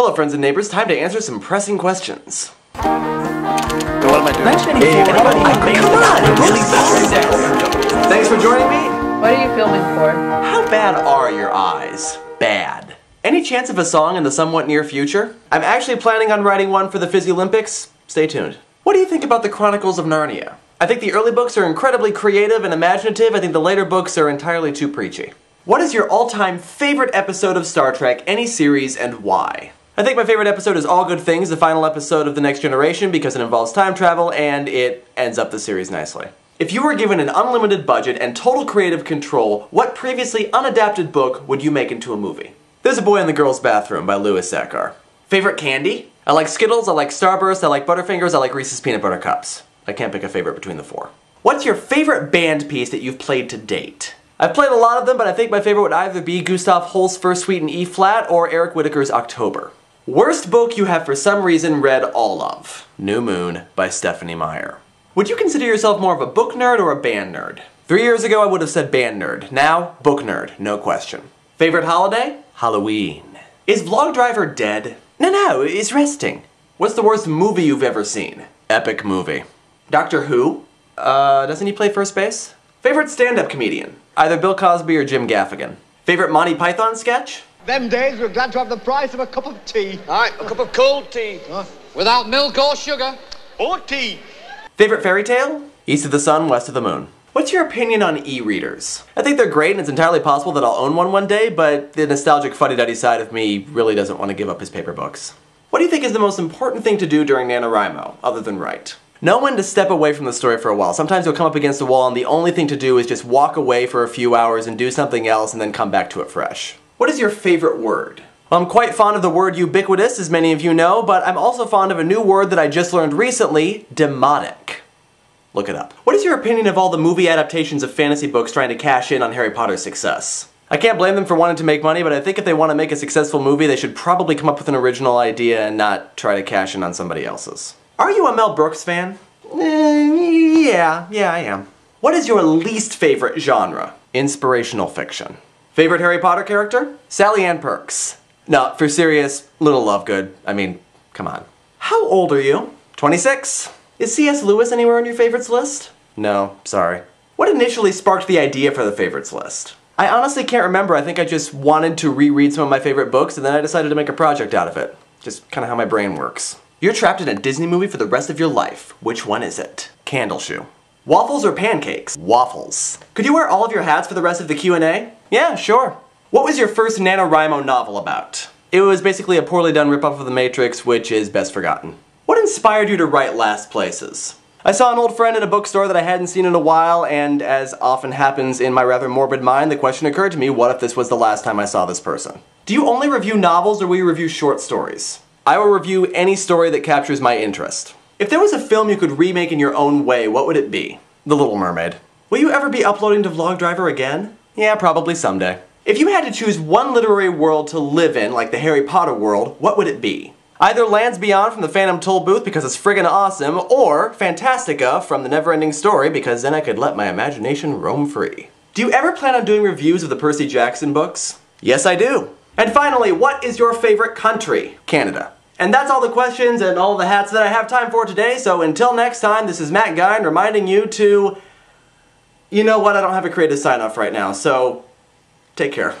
Hello, friends and neighbors. Time to answer some pressing questions. So what am I doing? Thanks for joining me. What are you filming for? How bad are your eyes? Bad. Any chance of a song in the somewhat near future? I'm actually planning on writing one for the Fizzy Olympics. Stay tuned. What do you think about the Chronicles of Narnia? I think the early books are incredibly creative and imaginative. I think the later books are entirely too preachy. What is your all-time favorite episode of Star Trek, any series, and why? I think my favorite episode is All Good Things, the final episode of The Next Generation, because it involves time travel and it ends up the series nicely. If you were given an unlimited budget and total creative control, what previously unadapted book would you make into a movie? There's a Boy in the Girl's Bathroom by Louis Sachar. Favorite candy? I like Skittles, I like Starburst, I like Butterfingers, I like Reese's Peanut Butter Cups. I can't pick a favorite between the four. What's your favorite band piece that you've played to date? I've played a lot of them, but I think my favorite would either be Gustav Holst's First Suite in E-flat or Eric Whitacre's October. Worst book you have for some reason read all of. New Moon by Stephenie Meyer. Would you consider yourself more of a book nerd or a band nerd? Three years ago I would have said band nerd. Now, book nerd, no question. Favorite holiday? Halloween. Is Vlog Driver dead? No, no, he's resting. What's the worst movie you've ever seen? Epic movie. Doctor Who? Uh, doesn't he play first base? Favorite stand-up comedian? Either Bill Cosby or Jim Gaffigan. Favorite Monty Python sketch? Them days we're glad to have the price of a cup of tea. All right, a cup of cold tea. Without milk or sugar. Or tea. Favorite fairy tale? East of the Sun, West of the Moon. What's your opinion on e-readers? I think they're great and it's entirely possible that I'll own one one day, but the nostalgic fuddy-duddy side of me really doesn't want to give up his paper books. What do you think is the most important thing to do during NaNoWriMo, other than write? Know when to step away from the story for a while. Sometimes you'll come up against a wall and the only thing to do is just walk away for a few hours and do something else and then come back to it fresh. What is your favorite word? Well, I'm quite fond of the word ubiquitous, as many of you know, but I'm also fond of a new word that I just learned recently, demonic. Look it up. What is your opinion of all the movie adaptations of fantasy books trying to cash in on Harry Potter's success? I can't blame them for wanting to make money, but I think if they want to make a successful movie, they should probably come up with an original idea and not try to cash in on somebody else's. Are you a Mel Brooks fan? Eh, yeah, yeah, I am. What is your least favorite genre? Inspirational fiction. Favorite Harry Potter character? Sally Ann Perks. No, for serious, Luna Lovegood. I mean, come on. How old are you? 26. Is C.S. Lewis anywhere on your favorites list? No, sorry. What initially sparked the idea for the favorites list? I honestly can't remember. I think I just wanted to reread some of my favorite books and then I decided to make a project out of it. Just kind of how my brain works. You're trapped in a Disney movie for the rest of your life. Which one is it? Candleshoe. Waffles or pancakes? Waffles. Could you wear all of your hats for the rest of the Q&A? Yeah, sure. What was your first NaNoWriMo novel about? It was basically a poorly done ripoff of The Matrix, which is best forgotten. What inspired you to write Last Places? I saw an old friend at a bookstore that I hadn't seen in a while, and as often happens in my rather morbid mind, the question occurred to me, what if this was the last time I saw this person? Do you only review novels or will you review short stories? I will review any story that captures my interest. If there was a film you could remake in your own way, what would it be? The Little Mermaid. Will you ever be uploading to Vlogdriver again? Yeah, probably someday. If you had to choose one literary world to live in, like the Harry Potter world, what would it be? Either Lands Beyond from the Phantom Tollbooth because it's friggin' awesome, or Fantastica from the Neverending Story because then I could let my imagination roam free. Do you ever plan on doing reviews of the Percy Jackson books? Yes, I do. And finally, what is your favorite country? Canada. And that's all the questions and all the hats that I have time for today, so until next time, this is Matt Guion reminding you to... You know what, I don't have a creative sign-off right now, so take care.